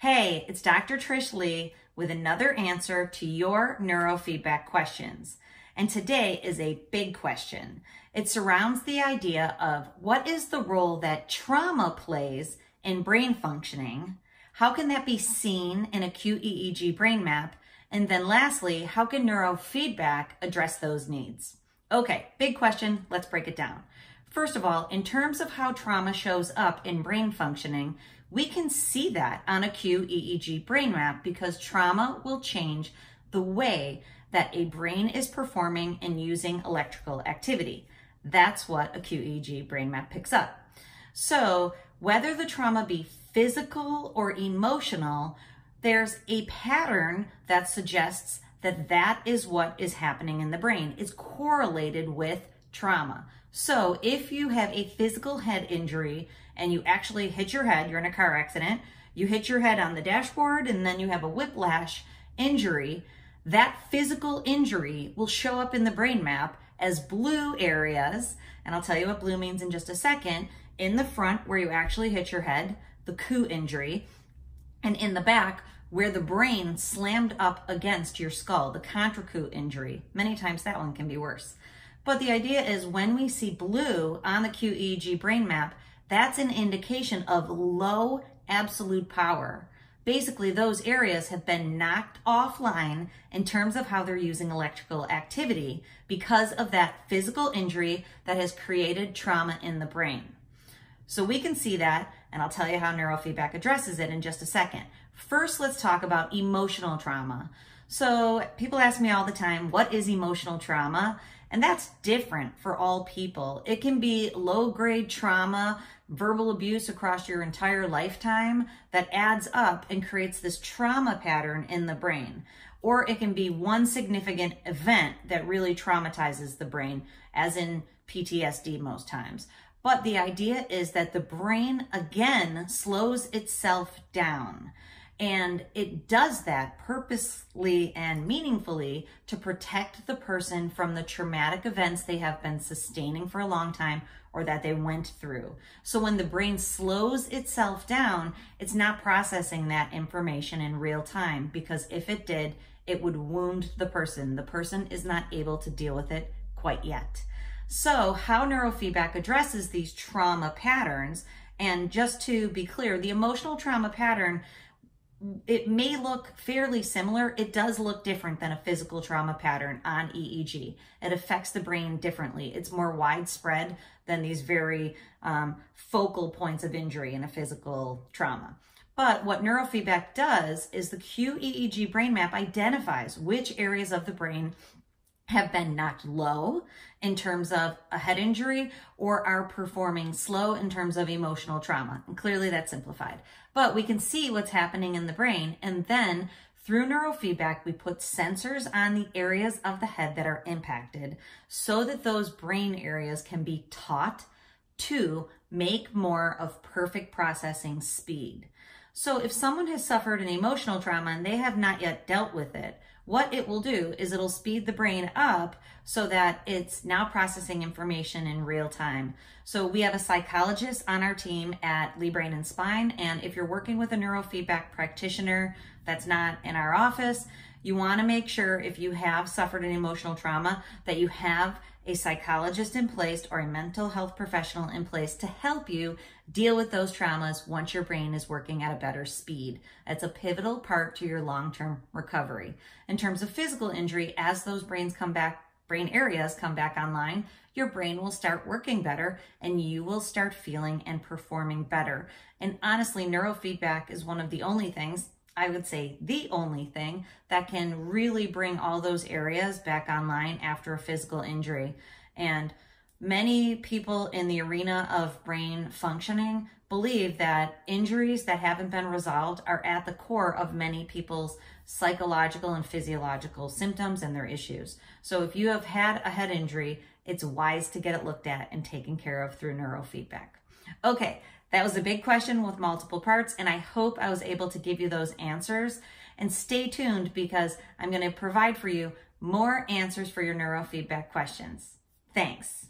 Hey, it's Dr. Trish Leigh with another answer to your neurofeedback questions. And today is a big question. It surrounds the idea of what is the role that trauma plays in brain functioning? How can that be seen in a QEEG brain map? And then lastly, how can neurofeedback address those needs? Okay, big question. Let's break it down. First of all, in terms of how trauma shows up in brain functioning, we can see that on a QEEG brain map because trauma will change the way that a brain is performing and using electrical activity. That's what a QEEG brain map picks up. So whether the trauma be physical or emotional, there's a pattern that suggests that that is what is happening in the brain. It's correlated with trauma. So if you have a physical head injury and you actually hit your head, you're in a car accident, you hit your head on the dashboard and then you have a whiplash injury, that physical injury will show up in the brain map as blue areas, and I'll tell you what blue means in just a second, in the front where you actually hit your head, the coup injury, and in the back where the brain slammed up against your skull, the contrecoup injury. Many times that one can be worse. But the idea is when we see blue on the QEEG brain map, that's an indication of low absolute power. Basically, those areas have been knocked offline in terms of how they're using electrical activity because of that physical injury that has created trauma in the brain. So we can see that, and I'll tell you how neurofeedback addresses it in just a second. First, let's talk about emotional trauma. So people ask me all the time, what is emotional trauma? And that's different for all people. It can be low grade trauma, verbal abuse across your entire lifetime that adds up and creates this trauma pattern in the brain. Or it can be one significant event that really traumatizes the brain, as in PTSD most times. But the idea is that the brain again slows itself down. And it does that purposely and meaningfully to protect the person from the traumatic events they have been sustaining for a long time or that they went through. So when the brain slows itself down, it's not processing that information in real time because if it did, it would wound the person. The person is not able to deal with it quite yet. So how neurofeedback addresses these trauma patterns, and just to be clear, the emotional trauma pattern it may look fairly similar. It does look different than a physical trauma pattern on EEG. It affects the brain differently. It's more widespread than these very um, focal points of injury in a physical trauma. But what neurofeedback does is the QEEG brain map identifies which areas of the brain have been knocked low in terms of a head injury or are performing slow in terms of emotional trauma. And clearly that's simplified. But we can see what's happening in the brain and then through neurofeedback, we put sensors on the areas of the head that are impacted so that those brain areas can be taught to make more of perfect processing speed. So if someone has suffered an emotional trauma and they have not yet dealt with it, what it will do is it'll speed the brain up so that it's now processing information in real time. So we have a psychologist on our team at Leigh Brain and Spine. And if you're working with a neurofeedback practitioner that's not in our office, you want to make sure if you have suffered an emotional trauma that you have a psychologist in place or a mental health professional in place to help you deal with those traumas once your brain is working at a better speed. It's a pivotal part to your long-term recovery. In terms of physical injury, as those brains come back, brain areas come back online, your brain will start working better and you will start feeling and performing better. And honestly, neurofeedback is one of the only things I would say the only thing that can really bring all those areas back online after a physical injury. And many people in the arena of brain functioning believe that injuries that haven't been resolved are at the core of many people's psychological and physiological symptoms and their issues. So if you have had a head injury, it's wise to get it looked at and taken care of through neurofeedback. Okay, that was a big question with multiple parts, and I hope I was able to give you those answers. And stay tuned because I'm going to provide for you more answers for your neurofeedback questions. Thanks.